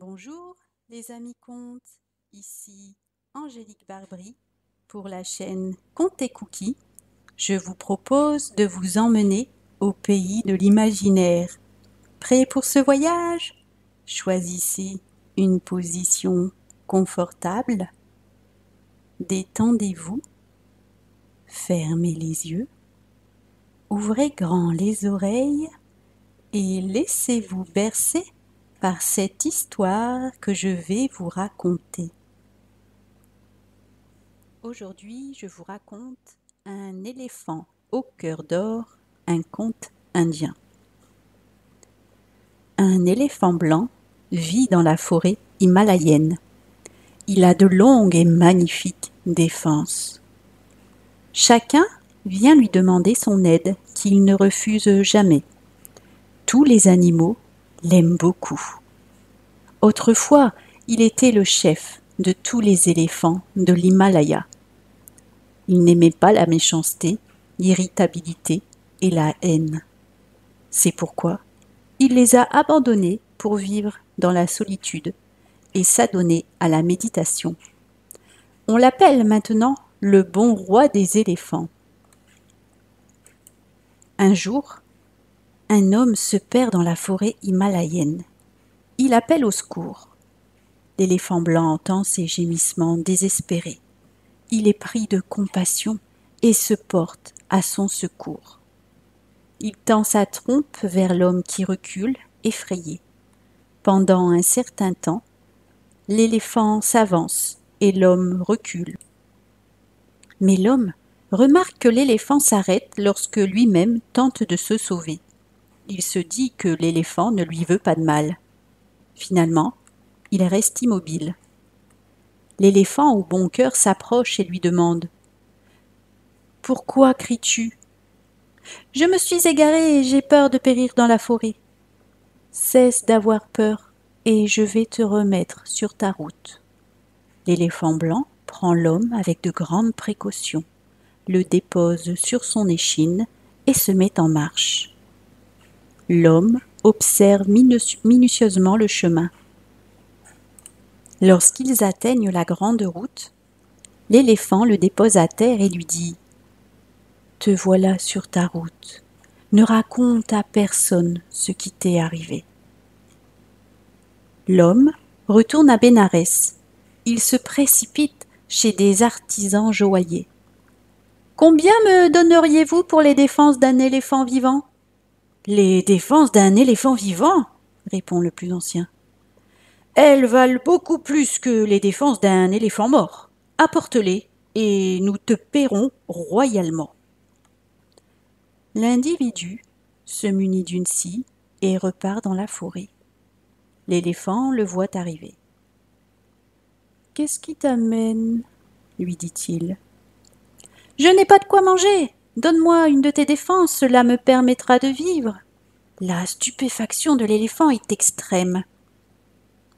Bonjour les amis contes, ici Angélique Barbry pour la chaîne Contes et Cookies. Je vous propose de vous emmener au pays de l'imaginaire. Prêt pour ce voyage? Choisissez une position confortable. Détendez-vous. Fermez les yeux. Ouvrez grand les oreilles et laissez-vous bercer par cette histoire que je vais vous raconter. Aujourd'hui, je vous raconte un éléphant au cœur d'or, un conte indien. Un éléphant blanc vit dans la forêt himalayenne. Il a de longues et magnifiques défenses. Chacun vient lui demander son aide qu'il ne refuse jamais. Tous les animaux l'aime beaucoup. Autrefois, il était le chef de tous les éléphants de l'Himalaya. Il n'aimait pas la méchanceté, l'irritabilité et la haine. C'est pourquoi il les a abandonnés pour vivre dans la solitude et s'adonner à la méditation. On l'appelle maintenant le bon roi des éléphants. Un jour, un homme se perd dans la forêt himalayenne. Il appelle au secours. L'éléphant blanc entend ses gémissements désespérés. Il est pris de compassion et se porte à son secours. Il tend sa trompe vers l'homme qui recule, effrayé. Pendant un certain temps, l'éléphant s'avance et l'homme recule. Mais l'homme remarque que l'éléphant s'arrête lorsque lui-même tente de se sauver il se dit que l'éléphant ne lui veut pas de mal. Finalement, il reste immobile. L'éléphant au bon cœur s'approche et lui demande Pourquoi cries-tu Je me suis égaré et j'ai peur de périr dans la forêt. Cesse d'avoir peur et je vais te remettre sur ta route. L'éléphant blanc prend l'homme avec de grandes précautions, le dépose sur son échine et se met en marche. L'homme observe minutieusement le chemin. Lorsqu'ils atteignent la grande route, l'éléphant le dépose à terre et lui dit Te voilà sur ta route. Ne raconte à personne ce qui t'est arrivé. L'homme retourne à Bénarès. Il se précipite chez des artisans joailliers. Combien me donneriez-vous pour les défenses d'un éléphant vivant? Les défenses d'un éléphant vivant, répond le plus ancien. Elles valent beaucoup plus que les défenses d'un éléphant mort. Apporte-les, et nous te paierons royalement. L'individu se munit d'une scie et repart dans la forêt. L'éléphant le voit arriver. Qu'est-ce qui t'amène? lui dit-il. Je n'ai pas de quoi manger, Donne-moi une de tes défenses, cela me permettra de vivre. La stupéfaction de l'éléphant est extrême.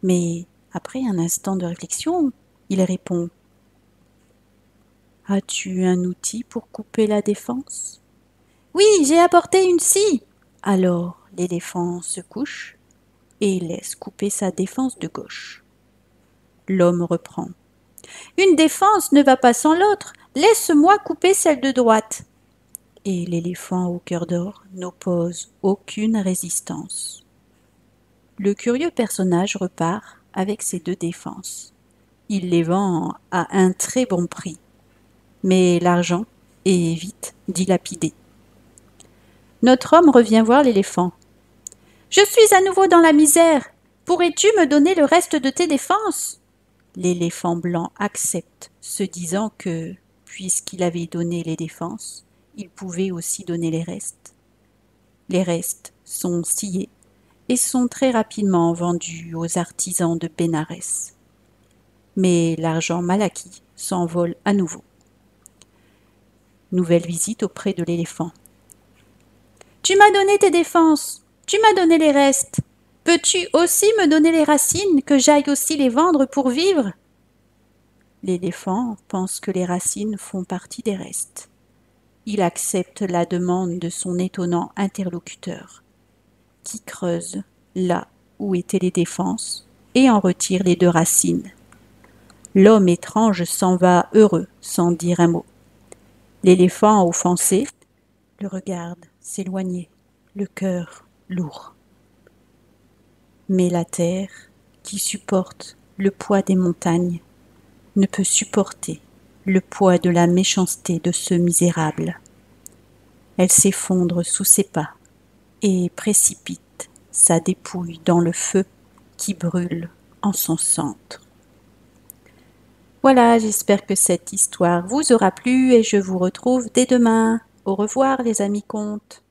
Mais après un instant de réflexion, il répond As-tu un outil pour couper la défense? Oui, j'ai apporté une scie. Alors l'éléphant se couche et laisse couper sa défense de gauche. L'homme reprend. Une défense ne va pas sans l'autre. Laisse-moi couper celle de droite et l'éléphant au cœur d'or n'oppose aucune résistance. Le curieux personnage repart avec ses deux défenses. Il les vend à un très bon prix, mais l'argent est vite dilapidé. Notre homme revient voir l'éléphant. Je suis à nouveau dans la misère. Pourrais-tu me donner le reste de tes défenses? L'éléphant blanc accepte, se disant que, puisqu'il avait donné les défenses, il pouvait aussi donner les restes. Les restes sont sciés et sont très rapidement vendus aux artisans de Bénarès. Mais l'argent mal acquis s'envole à nouveau. Nouvelle visite auprès de l'éléphant. Tu m'as donné tes défenses, tu m'as donné les restes. Peux-tu aussi me donner les racines, que j'aille aussi les vendre pour vivre? L'éléphant pense que les racines font partie des restes il accepte la demande de son étonnant interlocuteur, qui creuse là où étaient les défenses et en retire les deux racines. L'homme étrange s'en va heureux, sans dire un mot. L'éléphant offensé le regarde s'éloigner, le cœur lourd. Mais la terre, qui supporte le poids des montagnes, ne peut supporter le poids de la méchanceté de ce misérable. Elle s'effondre sous ses pas et précipite sa dépouille dans le feu qui brûle en son centre. Voilà, j'espère que cette histoire vous aura plu et je vous retrouve dès demain. Au revoir les amis contes.